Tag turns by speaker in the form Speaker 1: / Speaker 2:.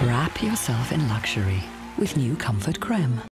Speaker 1: Wrap yourself in luxury with new Comfort Creme.